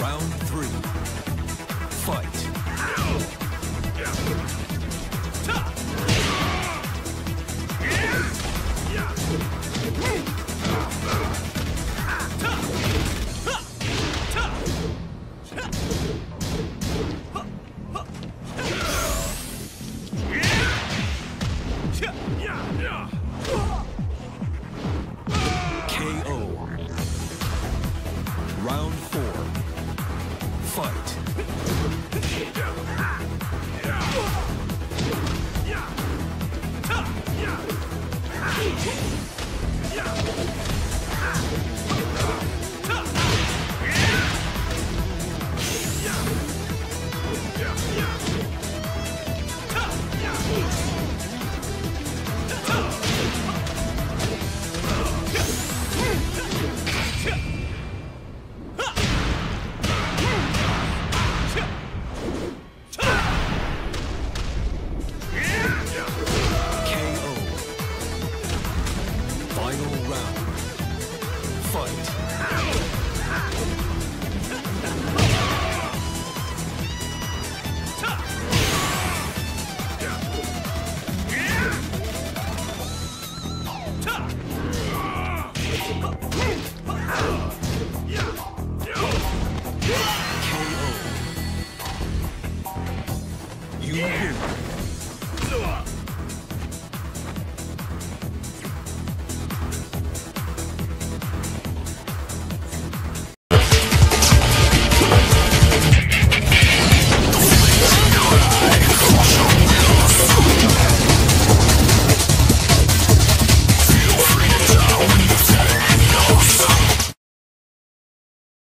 Round three. Fight. Round four. You win.